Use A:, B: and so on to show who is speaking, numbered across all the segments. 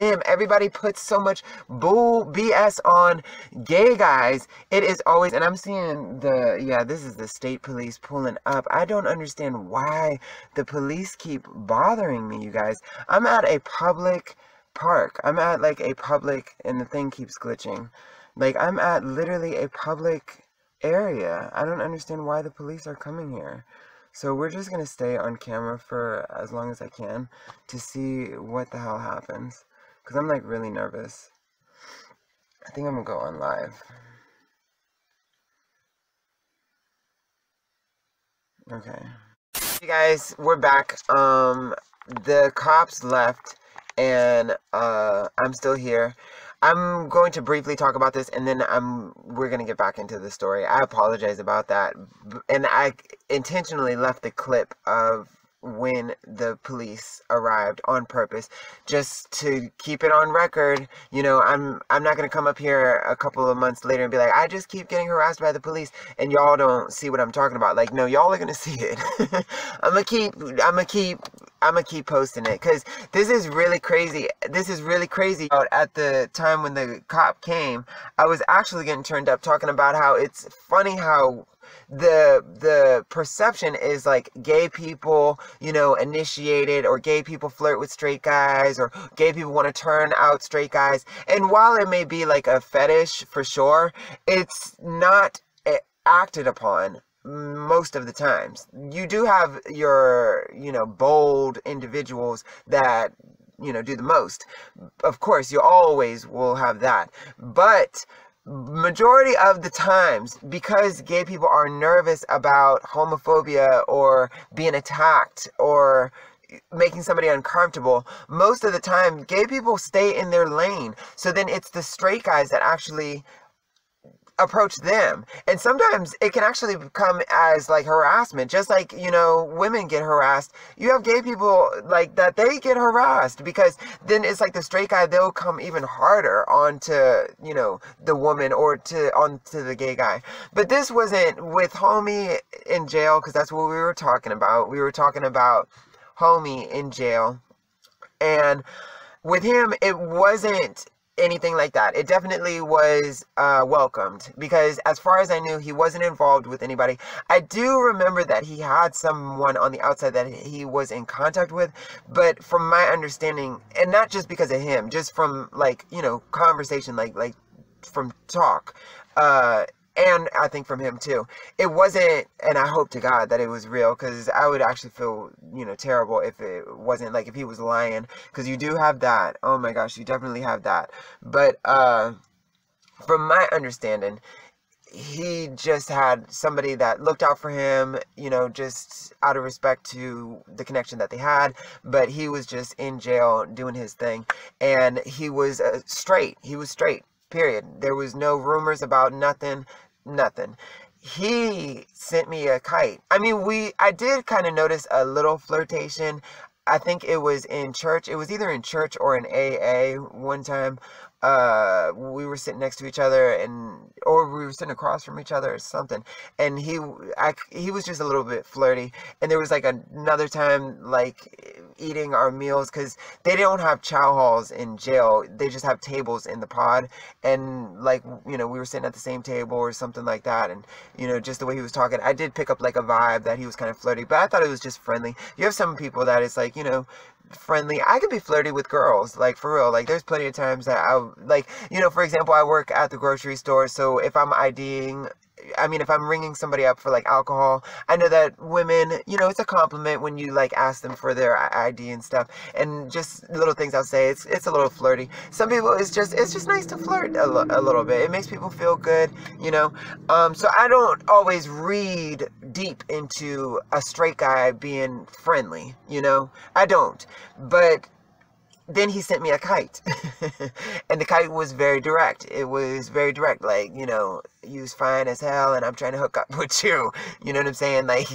A: him. Everybody puts so much bull BS on gay guys. It is always, and I'm seeing the, yeah, this is the state police pulling up. I don't understand why the police keep bothering me, you guys. I'm at a public park. I'm at like a public, and the thing keeps glitching. Like, I'm at literally a public area. I don't understand why the police are coming here. So we're just going to stay on camera for as long as I can to see what the hell happens. Because I'm like really nervous. I think I'm going to go on live. Okay. Hey guys, we're back. Um, the cops left and uh, I'm still here. I'm going to briefly talk about this and then I'm we're going to get back into the story. I apologize about that. And I intentionally left the clip of when the police arrived on purpose just to keep it on record you know i'm i'm not going to come up here a couple of months later and be like i just keep getting harassed by the police and y'all don't see what i'm talking about like no y'all are going to see it i'm going to keep i'm going to keep I'm gonna keep posting it because this is really crazy. This is really crazy. At the time when the cop came, I was actually getting turned up talking about how it's funny how the the perception is like gay people, you know, initiated or gay people flirt with straight guys or gay people want to turn out straight guys. And while it may be like a fetish for sure, it's not eh, acted upon most of the times. You do have your, you know, bold individuals that, you know, do the most. Of course, you always will have that. But majority of the times because gay people are nervous about homophobia or being attacked or making somebody uncomfortable most of the time gay people stay in their lane. So then it's the straight guys that actually approach them. And sometimes it can actually come as like harassment just like you know women get harassed. You have gay people like that they get harassed because then it's like the straight guy they'll come even harder onto you know the woman or to onto the gay guy. But this wasn't with homie in jail because that's what we were talking about. We were talking about homie in jail. And with him it wasn't anything like that. It definitely was uh, welcomed because, as far as I knew, he wasn't involved with anybody. I do remember that he had someone on the outside that he was in contact with, but from my understanding, and not just because of him, just from like you know conversation, like like from talk. Uh, and I think from him too. It wasn't, and I hope to God that it was real, because I would actually feel, you know, terrible if it wasn't like if he was lying, because you do have that. Oh my gosh, you definitely have that. But uh, from my understanding, he just had somebody that looked out for him, you know, just out of respect to the connection that they had. But he was just in jail doing his thing, and he was uh, straight. He was straight period. There was no rumors about nothing nothing. He sent me a kite. I mean, we, I did kind of notice a little flirtation. I think it was in church. It was either in church or in AA one time uh we were sitting next to each other and or we were sitting across from each other or something and he I, he was just a little bit flirty and there was like another time like eating our meals because they don't have chow halls in jail they just have tables in the pod and like you know we were sitting at the same table or something like that and you know just the way he was talking i did pick up like a vibe that he was kind of flirty but i thought it was just friendly. You have some people that it's like you know friendly. I can be flirty with girls, like for real. Like there's plenty of times that I like, you know, for example, I work at the grocery store, so if I'm IDing I mean, if I'm ringing somebody up for like alcohol, I know that women, you know, it's a compliment when you like ask them for their ID and stuff, and just little things I'll say. It's it's a little flirty. Some people, it's just it's just nice to flirt a, a little bit. It makes people feel good, you know. Um, so I don't always read deep into a straight guy being friendly, you know. I don't, but then he sent me a kite. And the kite was very direct. It was very direct like you know you's fine as hell and i'm trying to hook up with you. You know what i'm saying? Like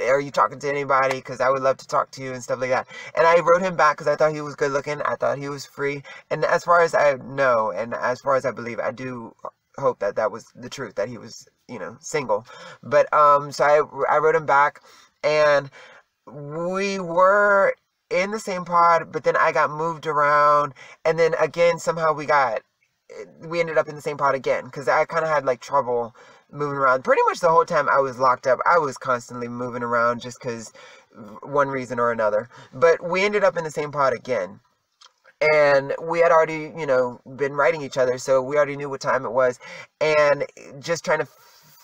A: are you talking to anybody? Because i would love to talk to you and stuff like that. And i wrote him back because i thought he was good looking i thought he was free. And as far as i know and as far as i believe i do hope that that was the truth that he was you know single but um so i i wrote him back and we were in the same pod, but then I got moved around, and then again somehow we got we ended up in the same pod again because I kind of had like trouble moving around. Pretty much the whole time I was locked up, I was constantly moving around just because one reason or another. But we ended up in the same pod again. And we had already, you know, been writing each other, so we already knew what time it was. And just trying to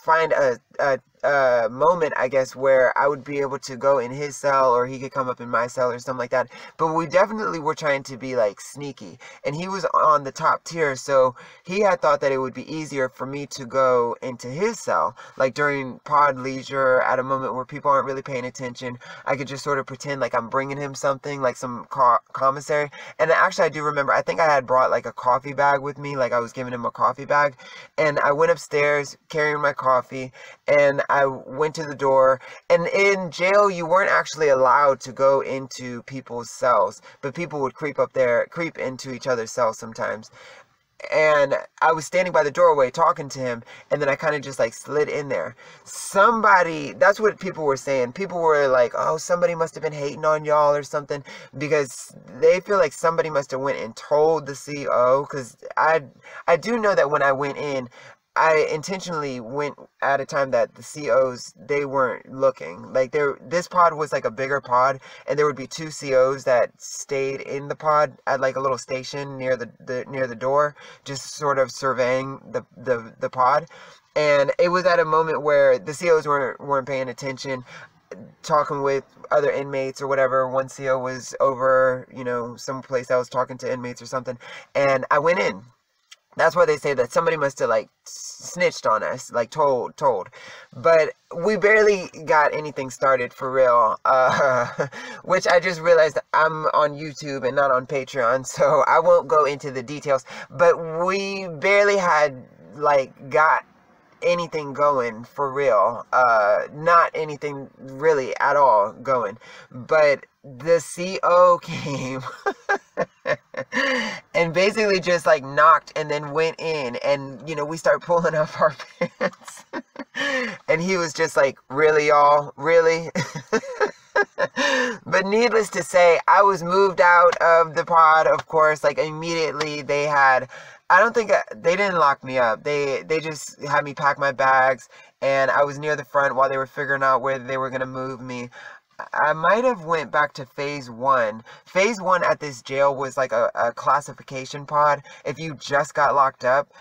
A: find a, a uh, moment, I guess, where I would be able to go in his cell or he could come up in my cell or something like that. But we definitely were trying to be like sneaky. And he was on the top tier, so he had thought that it would be easier for me to go into his cell. Like during pod leisure, at a moment where people aren't really paying attention, I could just sort of pretend like I'm bringing him something, like some commissary. And actually, I do remember, I think I had brought like a coffee bag with me, like I was giving him a coffee bag. And I went upstairs carrying my coffee, and I went to the door. And in jail, you weren't actually allowed to go into people's cells, but people would creep up there, creep into each other's cells sometimes. And I was standing by the doorway talking to him, and then I kind of just like slid in there. Somebody, that's what people were saying. People were like, oh, somebody must have been hating on y'all or something because they feel like somebody must have went and told the CO. Because I, I do know that when I went in, I intentionally went at a time that the COs they weren't looking. Like there this pod was like a bigger pod and there would be two COs that stayed in the pod at like a little station near the, the near the door, just sort of surveying the, the, the pod. And it was at a moment where the COs weren't weren't paying attention talking with other inmates or whatever. One CO was over, you know, some place I was talking to inmates or something. And I went in that's why they say that somebody must have like snitched on us, like told, told. But we barely got anything started for real. Uh, which I just realized I'm on YouTube and not on Patreon, so I won't go into the details. But we barely had like got anything going for real. Uh, not anything really at all going. But the CO came and basically just like knocked and then went in and you know we start pulling up our pants and he was just like really y'all really but needless to say i was moved out of the pod of course like immediately they had I don't think I, they didn't lock me up. They they just had me pack my bags, and I was near the front while they were figuring out where they were gonna move me. I might have went back to phase one. Phase one at this jail was like a, a classification pod. If you just got locked up,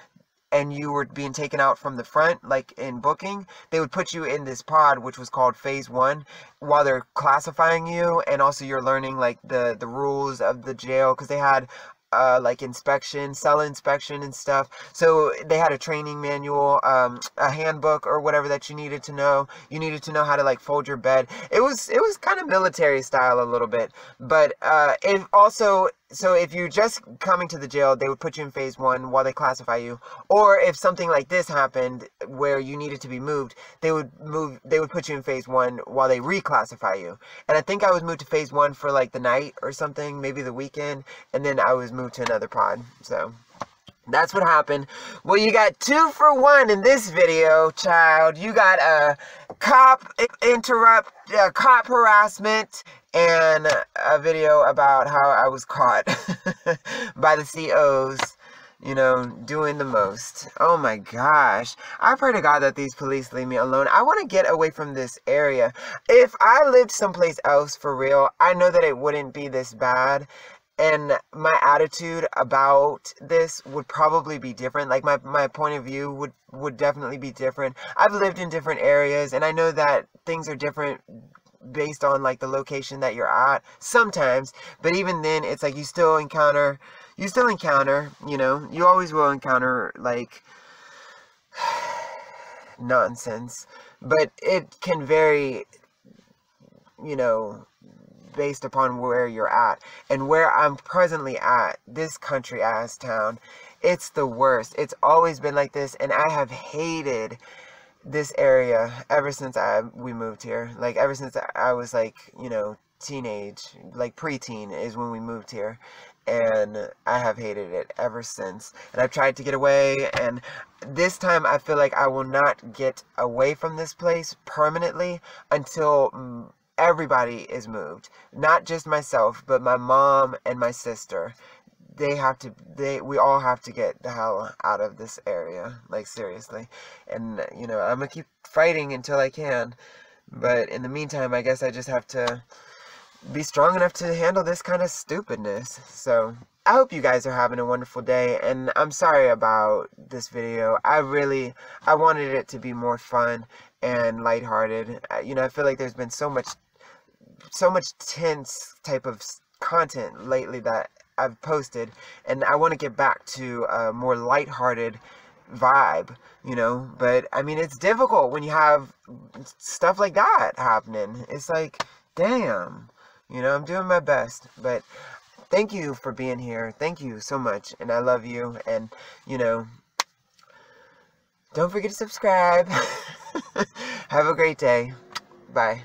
A: and you were being taken out from the front, like in booking, they would put you in this pod, which was called phase one, while they're classifying you, and also you're learning like the the rules of the jail because they had uh, like inspection, cell inspection and stuff. So they had a training manual, um, a handbook or whatever that you needed to know. You needed to know how to like fold your bed. It was it was kind of military style a little bit, but uh, it also so if you're just coming to the jail, they would put you in phase one while they classify you. Or if something like this happened where you needed to be moved, they would move they would put you in phase one while they reclassify you. And I think I was moved to phase one for like the night or something, maybe the weekend, and then I was moved to another pod. So that's what happened. Well, you got two for one in this video, child. You got a cop interrupt, uh, cop harassment, and a video about how I was caught by the COs, you know, doing the most. Oh my gosh. I pray to God that these police leave me alone. I want to get away from this area. If I lived someplace else for real, I know that it wouldn't be this bad. And my attitude about this would probably be different. Like my, my point of view would, would definitely be different. I've lived in different areas and I know that things are different based on like the location that you're at sometimes but even then it's like you still encounter you still encounter you know you always will encounter like nonsense but it can vary you know based upon where you're at and where I'm presently at this country ass town it's the worst it's always been like this and I have hated this area ever since I we moved here. Like ever since I was like, you know, teenage, like preteen is when we moved here. And I have hated it ever since. And I've tried to get away and this time I feel like I will not get away from this place permanently until mm, everybody is moved. Not just myself, but my mom and my sister. They have to, they, we all have to get the hell out of this area. Like, seriously. And, you know, I'm gonna keep fighting until I can. But in the meantime, I guess I just have to be strong enough to handle this kind of stupidness. So, I hope you guys are having a wonderful day, and I'm sorry about this video. I really, I wanted it to be more fun and lighthearted. Uh, you know, I feel like there's been so much, so much tense type of content lately that I've posted, and I want to get back to a more lighthearted vibe, you know, but I mean, it's difficult when you have stuff like that happening. It's like, damn, you know, I'm doing my best, but thank you for being here. Thank you so much. And I love you. And, you know, don't forget to subscribe. Have a great day. Bye.